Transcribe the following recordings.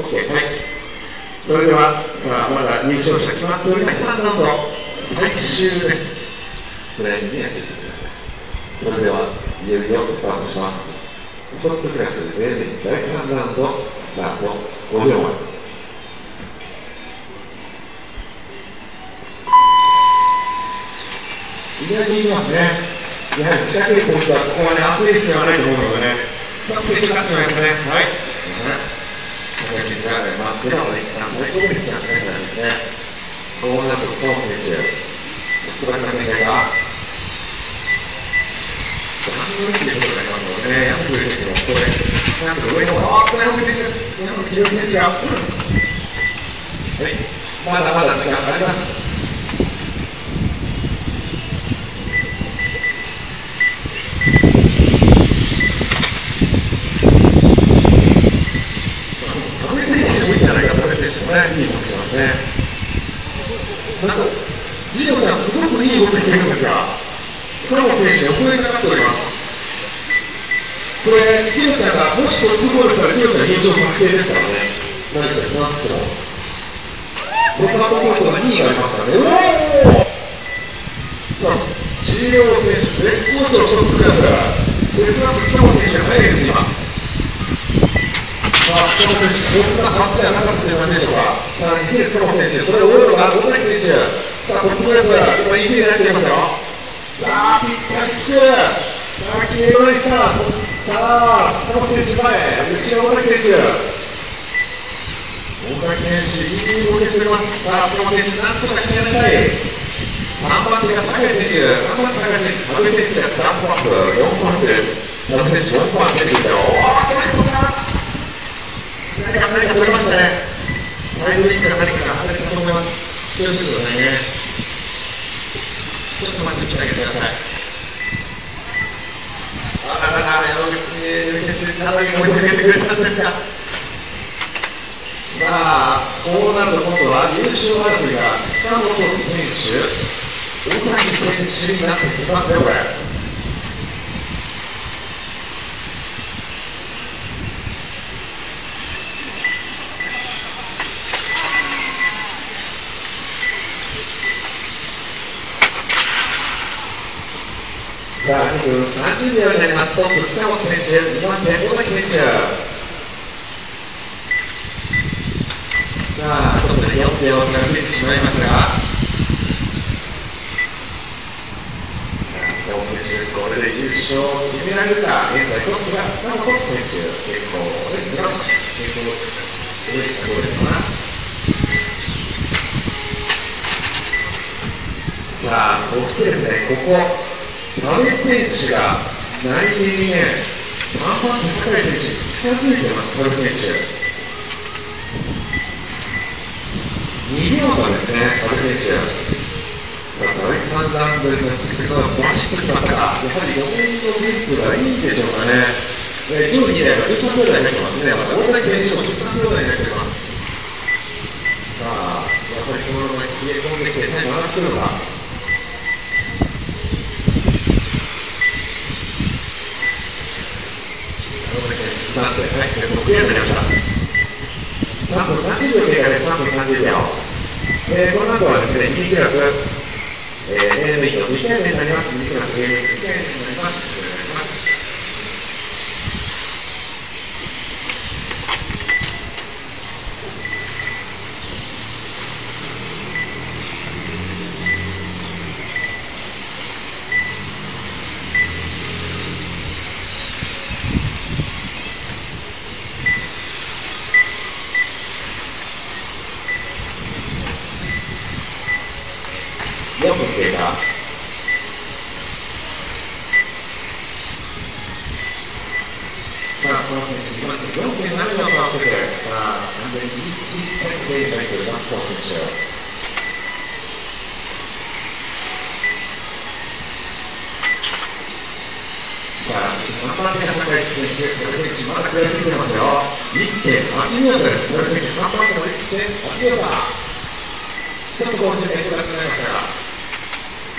OK はいそれではさあまだ入場者決まっておりない3ラウンド最終ですフライングには注意してくださいそれではいよいよスタートしますショットクラス面第3ラウンドスタート5秒前意外といきますね。やはり仕掛けるポイントはここまではないと思うのでね。いますね。はい。ね、高木が待ってるので、一旦最高ですよね。ですね。こうなると、澤選手、一番の目が、半分っていうことになりますのでね、ヤング選手もこれ、なんと上の方、あー、これヤング選手、ヤング選手が、はい、まだまだ時間あります。ね、いい動きしますね。なんか、ジロちゃん、すごくいい動きしてるんですが、倉本選手、横にかかっております。これ、ジロちゃんがもしトップゴールしたら、ジロちゃん入場確定ですからね、何かしますけど、ロカートポイントが2位がありますからね、おおさあ、ジロ選手、絶好調、ショットクラス、で、倉本選手が速いです、今。こんな発射なかったという感じでしょうか。さあ、池江選手、それを追うのが大谷選手。さあ、トッププレス、今、いいになっていますよ。さあ、ぴったりつく。さあ、決めました。さあ、坂本選手前、後ろ大谷選手。大谷選手、いい動きしております。さあ、坂本選手、なんとか決めなさい。3番手が酒井選手、3番手が酒井選手、羽生選手がジャンプアップ、4番手です。羽生選手、4番手ですよ。おー、これ何か何か取れましたね。サイドリンクが何か外れたと思い。ます。気をつけてください。ね。ちょっと待ちに来てあげてください。あららら、山口選手、かなり盛り上げてくれたんですが。さあ、こうなると今度は優勝争い。が塚本選手、大谷選手になってきますよ、これ。さあ、ちょっと、4秒が増えてしまいましたが、さあ、北本選手、これで優勝を決められるか、現在トップが北本選手、結構ですが、結構、どういったゴールかな。さあ、そしてですね、ここ、阿部選手が内定にね、3番手、酒井選手に近づいてます、阿部選手。2秒差ですね、阿部選手。さあ、第3ラウンドになってくるのはバシッときましたが、やはり4年のリップがいいんでしょうかね。え上位2台は13秒台になってますね。また大谷選手も13秒台になってます。さあ、やっぱりこのまま冷え込んできて、最後上がってくるのか。3分、はい、6秒になりました。3分30秒経過で3分30秒。えー、この後はですね、2クラス、えー、メインの2回目になります。2クラス A メイン2回目になります。4分経過。さあ、この選手、今4.7秒と合わせて、さあ、完全に1点でいただいているマスター選手。さあ、3番手が高い選手、これ選手、まだ食らいついてますよ。1.8秒です。これ選手、3番手の1.8秒差。ちょっとこうしてくださいました。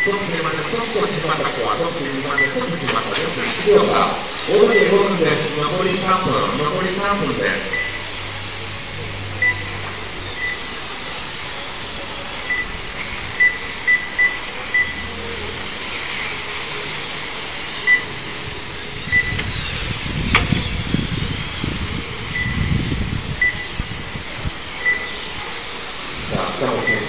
トップにまでちょっとしまった子はトップにまでちょっとしまったよ1秒が大きい5分です残り3分残り3分です手、選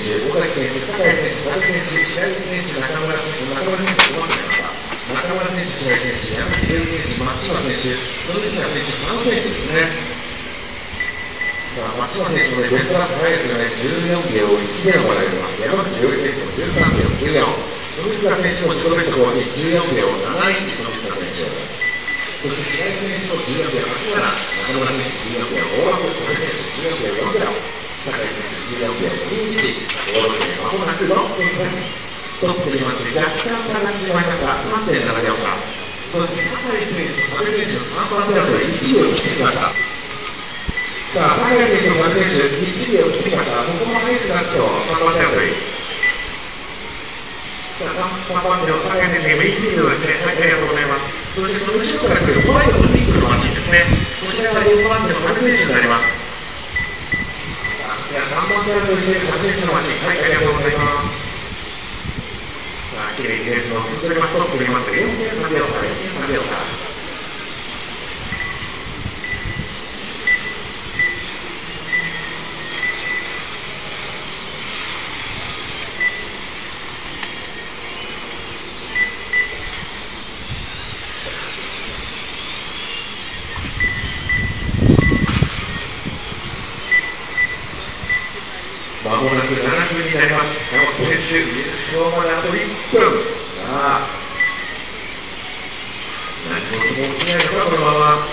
手、白井選手、中村選手、中村選手、困ってました。中村選手、白井選手、山口選手、松島選手、その時は選手、3選手ですね。さあ、松島選手もね、ベストラン速いですよね、14秒1でもらえます。山口亮選手も13秒94。その時は選手も自己ベスト更新、14秒71、その時は選手。そして白井選手も14秒87、中村選手14秒56、小手選手14秒4 0酒井選手14秒21。ゴール点まもなく6分です。トップにまで若干差が縮まりました。3.7秒差。そして酒井選手、阿部選手の3番手争い1秒切ってきました。さあ、酒井選手、阿部選手、1秒切ってきました。ここも早く出すと3番手争い。さあ、3番手の酒井選手、今一気にですね、はい、ありがとうございます。そしてその後ろから来るホワイトのピンクのマシンですね。こちらが4番手の阿部選手になります。番手の選手、選手のマシン、はい、ありがとうございます。さあ、綺麗にレースを進めましょう。振ります。4.3秒差、4.3秒差。もなく7分になります。山本選手、優勝まであと1分。さあ、何事も起きないのか、このまま。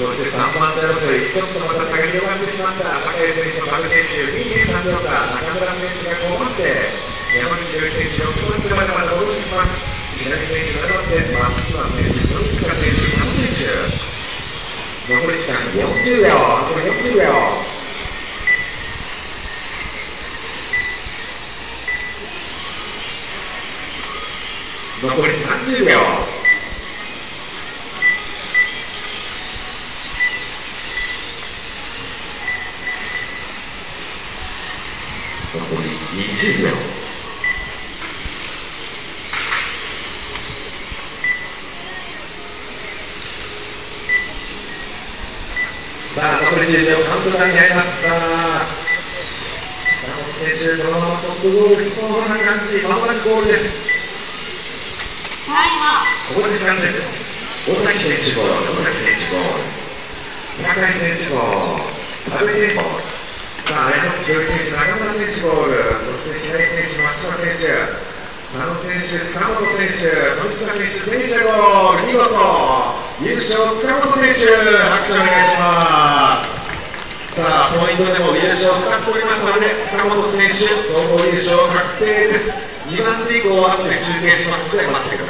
そして3番手争い、ちょっとまた差が広がってしまった。高井選手と馬選手、2.3秒か。中村選手が5番手。山口選手、6番手までまで戻してきます。白木選手、7番手。松島選手、富塚選手、3選手。残り時間40秒残り40秒残り30秒。残り20秒。さあ、残り10秒、カウントダウンに入ります。さあ、山本選手、このままトップゴール、このな感じ、まもなくゴールです。ここで時間です。大崎選手ゴール、大崎選手ゴール、酒井選手ゴール、阿部選手ゴール。さあ、山本清選手、中村選手ゴール、そして白井選手、松島選手、佐野選手、塚本選手、富塚選手、全社ゴール、見事。優勝塚本選手拍手お願いしますさあポイントでも優勝2つ取りましたので塚本選手総合優勝確定です。2番手以降は後で集計しますので待ってください。